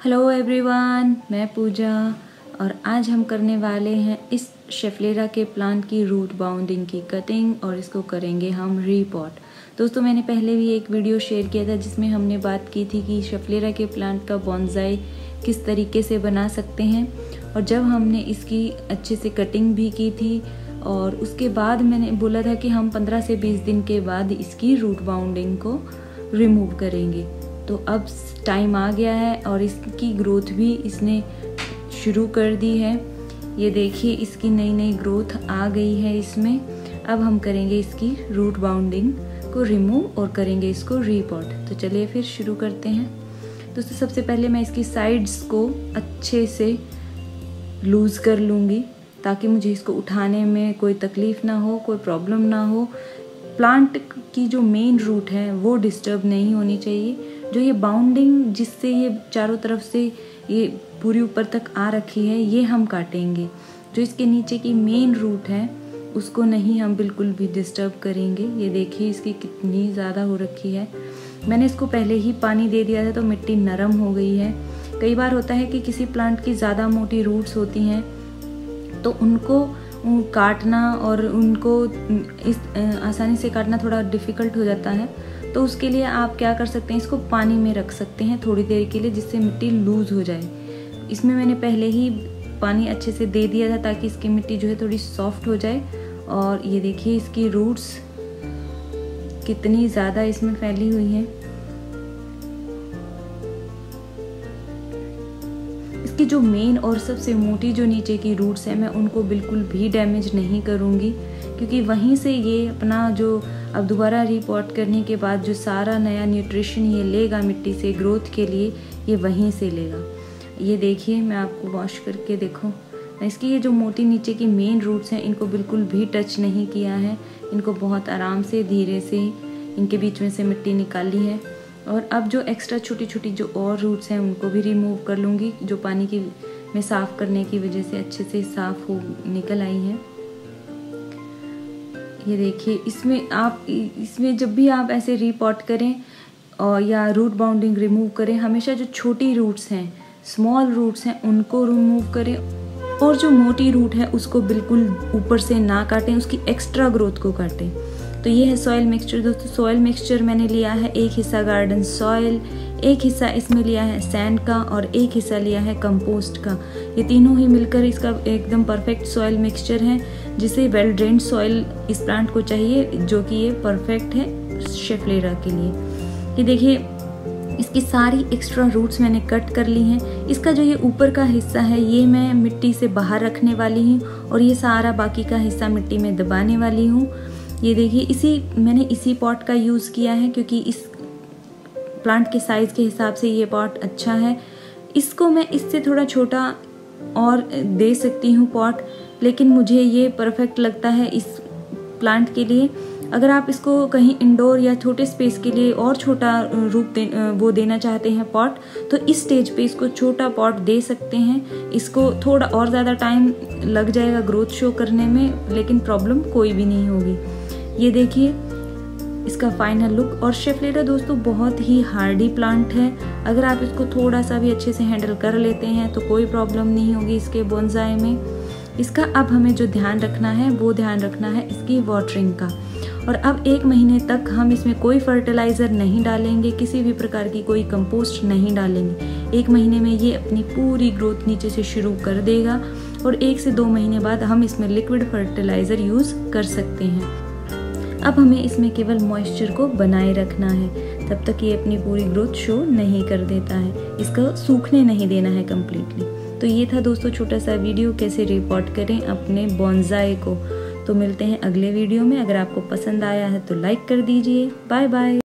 Hello everyone मैं पूजा और आज हम करने वाले हैं इस शेफलेरा के प्लांट की रूट बाउंडिंग की कटिंग और इसको करेंगे हम रीपॉट दोस्तों, मैंने पहले भी एक वीडियो शेयर किया था जिसमें हमने बात की थी कि शेफलेरा के प्लांट का बॉन्जाई किस तरीके से बना सकते हैं। और जब हमने इसकी अच्छे से कटिंग भी की थी और उसके बाद मैंने बोला था कि हम 15 से 20 दिन के बाद इसकी रूट बाउंडिंग को रिमूव करेंगे। तो अब टाइम आ गया है और इसकी ग्रोथ भी इसने शुरू कर दी है। ये देखिए, इसकी नई नई ग्रोथ आ गई है इसमें। अब हम करेंगे इसकी रूट बाउंडिंग को रिमूव और करेंगे इसको रीपॉट तो चलिए फिर शुरू करते हैं। दोस्तों सबसे पहले मैं इसकी साइड्स को अच्छे से लूज़ कर लूँगी, ताकि मुझे इसको उठाने में कोई तकलीफ़ ना हो, कोई प्रॉब्लम ना हो। प्लांट की जो मेन रूट है, वो डिस्टर्ब नहीं होनी चाहिए। जो ये बाउंडिंग जिससे ये चारों तरफ़ से ये पूरी ऊपर तक आ रखी है, ये हम काटेंगे। जो इसके नीचे की मेन रूट है, उसको नहीं हम बिल्कुल भी डिस्टर्ब करेंगे। ये देखिए इसकी कितनी ज़्यादा हो रखी है। मैंने इसको पहले ही पानी दे दिया था तो मिट्टी नरम हो गई है। कई बार होता है कि किसी प्लांट की ज़्यादा मोटी रूट्स होती हैं तो उनको काटना और उनको, इस आसानी से काटना थोड़ा डिफ़िकल्ट हो जाता है। तो उसके लिए आप क्या कर सकते हैं, इसको पानी में रख सकते हैं थोड़ी देर के लिए जिससे मिट्टी लूज़ हो जाए। इसमें मैंने पहले ही पानी अच्छे से दे दिया था ताकि इसकी मिट्टी जो है थोड़ी सॉफ्ट हो जाए। और ये देखिए इसकी रूट्स कितनी ज़्यादा इसमें फैली हुई हैं। जो मेन और सबसे मोटी जो नीचे की रूट्स हैं, मैं उनको बिल्कुल भी डैमेज नहीं करूँगी। क्योंकि वहीं से ये अपना जो अब दोबारा रिपोर्ट करने के बाद जो सारा नया न्यूट्रिशन ये लेगा मिट्टी से ग्रोथ के लिए, ये वहीं से लेगा। ये देखिए, मैं आपको वॉश करके देखो। इसकी ये जो मोटी नीचे की मेन रूट्स हैं, इनको बिल्कुल भी टच नहीं किया है। इनको बहुत आराम से, धीरे से इनके बीच में से मिट्टी निकाली है। और अब जो एक्स्ट्रा छोटी छोटी जो और रूट्स हैं, उनको भी रिमूव कर लूँगी, जो पानी की, में साफ़ करने की वजह से अच्छे से साफ़ हो, निकल आई हैं। ये देखिए, इसमें आप, इसमें जब भी आप ऐसे रीपॉट करें और या रूट बाउंडिंग रिमूव करें, हमेशा जो छोटी रूट्स हैं स्मॉल रूट्स हैं, उनको रिमूव करें। और जो मोटी रूट है, उसको बिल्कुल ऊपर से ना काटें, उसकी एक्स्ट्रा ग्रोथ को काटें। तो ये है सॉयल मिक्सचर दोस्तों सॉयल मिक्सचर मैंने लिया है एक हिस्सा गार्डन सॉयल एक हिस्सा इसमें लिया है सैंड का और एक हिस्सा लिया है कंपोस्ट का। ये तीनों ही मिलकर इसका एकदम परफेक्ट सॉयल मिक्सचर है, जिसे वेल ड्रेन सॉयल इस प्लांट को चाहिए, जो कि ये परफेक्ट है शेफलेरा के लिए। ये देखिए, इसकी सारी एक्स्ट्रा रूट्स मैंने कट कर ली हैं। इसका जो ये ऊपर का हिस्सा है, ये मैं मिट्टी से बाहर रखने वाली हूँ और ये सारा बाकी का हिस्सा मिट्टी में दबाने वाली हूँ। ये देखिए, इसी, मैंने इसी पॉट का यूज़ किया है क्योंकि इस प्लांट के साइज़ के हिसाब से ये पॉट अच्छा है। इसको मैं इससे थोड़ा छोटा और दे सकती हूँ पॉट लेकिन मुझे ये परफेक्ट लगता है इस प्लांट के लिए। अगर आप इसको कहीं इंडोर या छोटे स्पेस के लिए और छोटा रूप दे, वो देना चाहते हैं पॉट तो इस स्टेज पे इसको छोटा पॉट दे सकते हैं। इसको थोड़ा और ज़्यादा टाइम लग जाएगा ग्रोथ शो करने में लेकिन प्रॉब्लम कोई भी नहीं होगी। ये देखिए इसका फाइनल लुक और शेफलेरा दोस्तों बहुत ही हार्डी प्लांट है। अगर आप इसको थोड़ा सा भी अच्छे से हैंडल कर लेते हैं तो कोई प्रॉब्लम नहीं होगी इसके बोनजाए में। इसका अब हमें जो ध्यान रखना है वो ध्यान रखना है इसकी वाटरिंग का। और अब एक महीने तक हम इसमें कोई फर्टिलाइज़र नहीं डालेंगे, किसी भी प्रकार की कोई कंपोस्ट नहीं डालेंगे। एक महीने में ये अपनी पूरी ग्रोथ नीचे से शुरू कर देगा और एक से दो महीने बाद हम इसमें लिक्विड फर्टिलाइज़र यूज़ कर सकते हैं। अब हमें इसमें केवल मॉइस्चर को बनाए रखना है। तब तक ये अपनी पूरी ग्रोथ शो नहीं कर देता है। इसका सूखने नहीं देना है कम्प्लीटली तो ये था दोस्तों छोटा सा वीडियो कैसे रिपोर्ट करें अपने बॉन्जाए को। तो मिलते हैं अगले वीडियो में। अगर आपको पसंद आया है तो लाइक कर दीजिए। Bye bye.